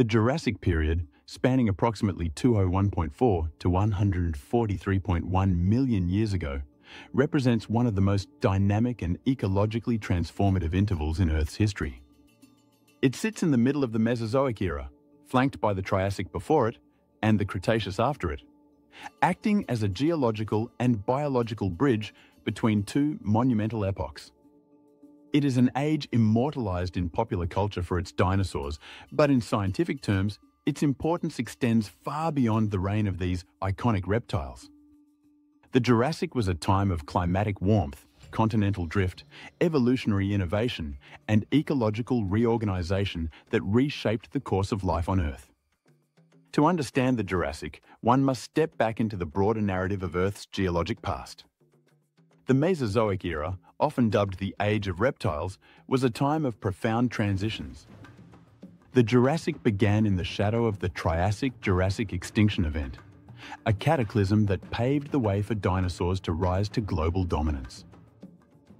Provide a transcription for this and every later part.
The Jurassic period, spanning approximately 201.4 to 143.1 million years ago, represents one of the most dynamic and ecologically transformative intervals in Earth's history. It sits in the middle of the Mesozoic era, flanked by the Triassic before it and the Cretaceous after it, acting as a geological and biological bridge between two monumental epochs. It is an age immortalized in popular culture for its dinosaurs, but in scientific terms, its importance extends far beyond the reign of these iconic reptiles. The Jurassic was a time of climatic warmth, continental drift, evolutionary innovation, and ecological reorganization that reshaped the course of life on Earth. To understand the Jurassic, one must step back into the broader narrative of Earth's geologic past. The Mesozoic era, often dubbed the Age of Reptiles, was a time of profound transitions. The Jurassic began in the shadow of the Triassic-Jurassic extinction event, a cataclysm that paved the way for dinosaurs to rise to global dominance.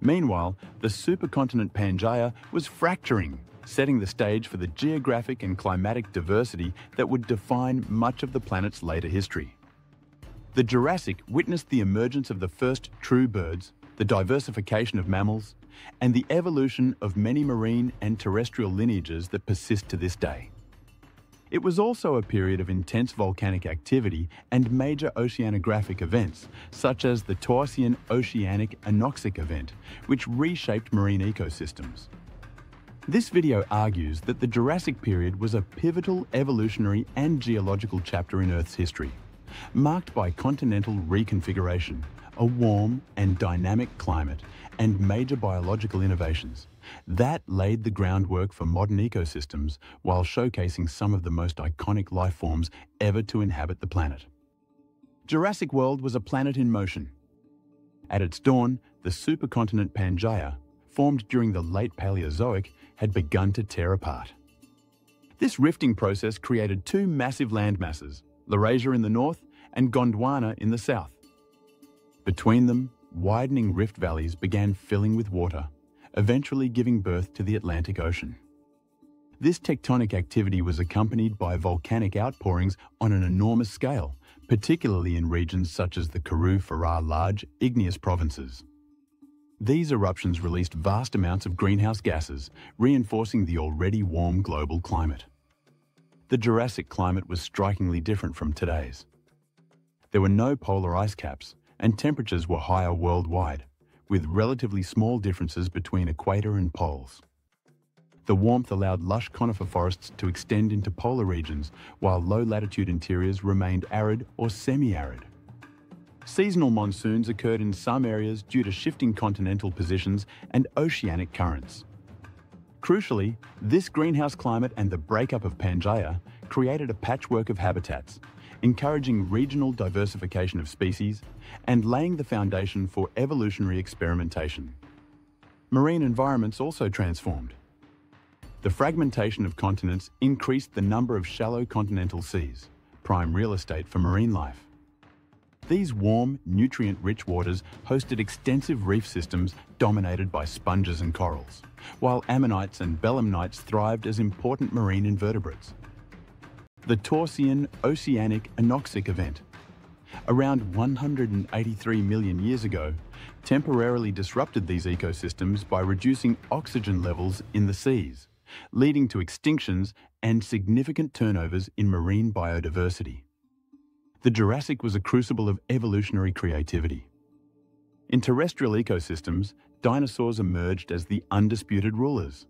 Meanwhile, the supercontinent Pangaea was fracturing, setting the stage for the geographic and climatic diversity that would define much of the planet's later history. The Jurassic witnessed the emergence of the first true birds, the diversification of mammals, and the evolution of many marine and terrestrial lineages that persist to this day. It was also a period of intense volcanic activity and major oceanographic events, such as the Toarcian Oceanic Anoxic event, which reshaped marine ecosystems. This video argues that the Jurassic period was a pivotal evolutionary and geological chapter in Earth's history, marked by continental reconfiguration, a warm and dynamic climate, and major biological innovations. That laid the groundwork for modern ecosystems while showcasing some of the most iconic life forms ever to inhabit the planet. Jurassic World was a planet in motion. At its dawn, the supercontinent Pangaea, formed during the late Paleozoic, had begun to tear apart. This rifting process created two massive landmasses, Laurasia in the north and Gondwana in the south. Between them, widening rift valleys began filling with water, eventually giving birth to the Atlantic Ocean. This tectonic activity was accompanied by volcanic outpourings on an enormous scale, particularly in regions such as the Karoo-Ferrar large igneous provinces. These eruptions released vast amounts of greenhouse gases, reinforcing the already warm global climate. The Jurassic climate was strikingly different from today's. There were no polar ice caps, and temperatures were higher worldwide, with relatively small differences between equator and poles. The warmth allowed lush conifer forests to extend into polar regions, while low-latitude interiors remained arid or semi-arid. Seasonal monsoons occurred in some areas due to shifting continental positions and oceanic currents. Crucially, this greenhouse climate and the breakup of Pangaea created a patchwork of habitats, encouraging regional diversification of species and laying the foundation for evolutionary experimentation. Marine environments also transformed. The fragmentation of continents increased the number of shallow continental seas, prime real estate for marine life. These warm, nutrient-rich waters hosted extensive reef systems dominated by sponges and corals, while ammonites and belemnites thrived as important marine invertebrates the Toarcian Oceanic Anoxic event. Around 183 million years ago, temporarily disrupted these ecosystems by reducing oxygen levels in the seas, leading to extinctions and significant turnovers in marine biodiversity. The Jurassic was a crucible of evolutionary creativity. In terrestrial ecosystems, dinosaurs emerged as the undisputed rulers.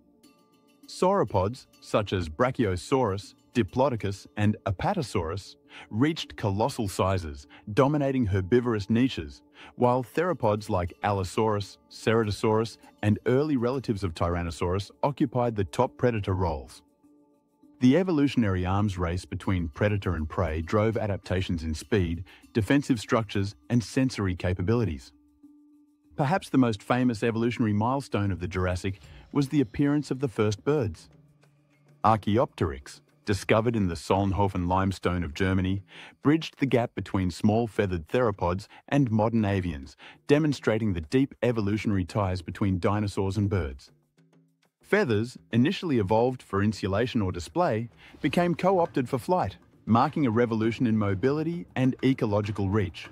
Sauropods, such as Brachiosaurus, Diplodocus and Apatosaurus reached colossal sizes, dominating herbivorous niches, while theropods like Allosaurus, Ceratosaurus, and early relatives of Tyrannosaurus occupied the top predator roles. The evolutionary arms race between predator and prey drove adaptations in speed, defensive structures, and sensory capabilities. Perhaps the most famous evolutionary milestone of the Jurassic was the appearance of the first birds. Archaeopteryx, discovered in the Solnhofen limestone of Germany, bridged the gap between small feathered theropods and modern avians, demonstrating the deep evolutionary ties between dinosaurs and birds. Feathers, initially evolved for insulation or display, became co-opted for flight, marking a revolution in mobility and ecological reach.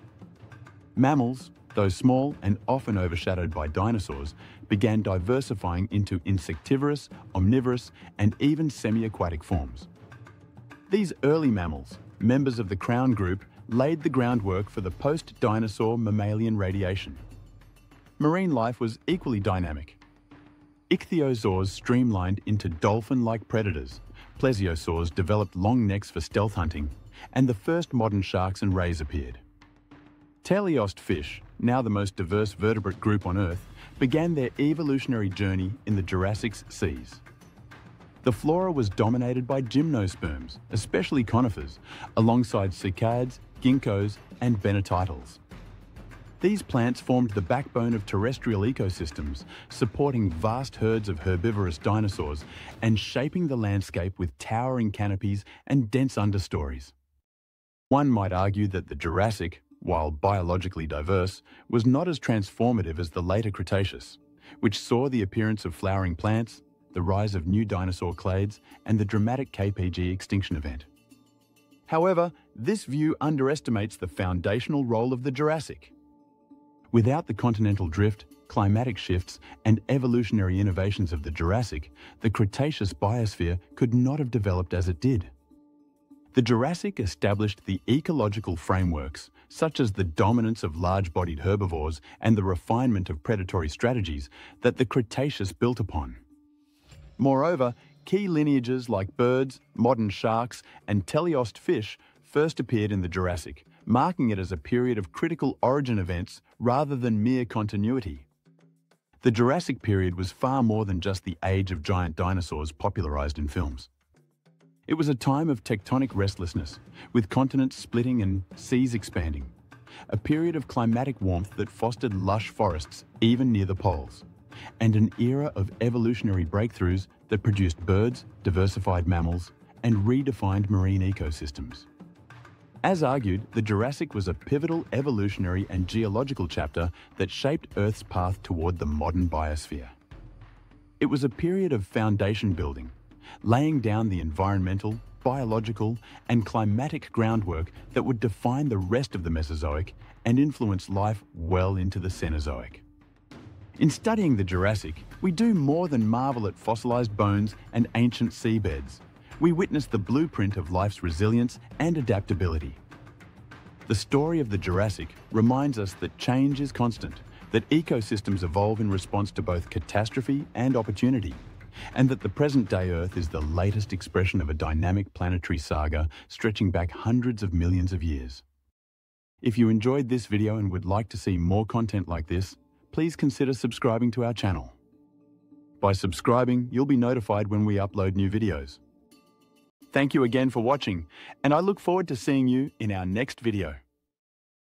Mammals, though small and often overshadowed by dinosaurs, began diversifying into insectivorous, omnivorous, and even semi-aquatic forms. These early mammals, members of the crown group, laid the groundwork for the post-dinosaur mammalian radiation. Marine life was equally dynamic. Ichthyosaurs streamlined into dolphin-like predators, plesiosaurs developed long necks for stealth hunting, and the first modern sharks and rays appeared. Teleost fish, now the most diverse vertebrate group on Earth, began their evolutionary journey in the Jurassic seas. The flora was dominated by gymnosperms, especially conifers, alongside cycads, ginkgos and bennettitales. These plants formed the backbone of terrestrial ecosystems, supporting vast herds of herbivorous dinosaurs and shaping the landscape with towering canopies and dense understories. One might argue that the Jurassic, while biologically diverse, was not as transformative as the later Cretaceous, which saw the appearance of flowering plants, the rise of new dinosaur clades, and the dramatic KPG extinction event. However, this view underestimates the foundational role of the Jurassic. Without the continental drift, climatic shifts, and evolutionary innovations of the Jurassic, the Cretaceous biosphere could not have developed as it did. The Jurassic established the ecological frameworks, such as the dominance of large-bodied herbivores and the refinement of predatory strategies, that the Cretaceous built upon. Moreover, key lineages like birds, modern sharks, and teleost fish first appeared in the Jurassic, marking it as a period of critical origin events rather than mere continuity. The Jurassic period was far more than just the age of giant dinosaurs popularized in films. It was a time of tectonic restlessness, with continents splitting and seas expanding. A period of climatic warmth that fostered lush forests even near the poles and an era of evolutionary breakthroughs that produced birds, diversified mammals, and redefined marine ecosystems. As argued, the Jurassic was a pivotal evolutionary and geological chapter that shaped Earth's path toward the modern biosphere. It was a period of foundation building, laying down the environmental, biological, and climatic groundwork that would define the rest of the Mesozoic and influence life well into the Cenozoic. In studying the Jurassic, we do more than marvel at fossilized bones and ancient seabeds. We witness the blueprint of life's resilience and adaptability. The story of the Jurassic reminds us that change is constant, that ecosystems evolve in response to both catastrophe and opportunity, and that the present-day Earth is the latest expression of a dynamic planetary saga stretching back hundreds of millions of years. If you enjoyed this video and would like to see more content like this, please consider subscribing to our channel. By subscribing, you'll be notified when we upload new videos. Thank you again for watching, and I look forward to seeing you in our next video.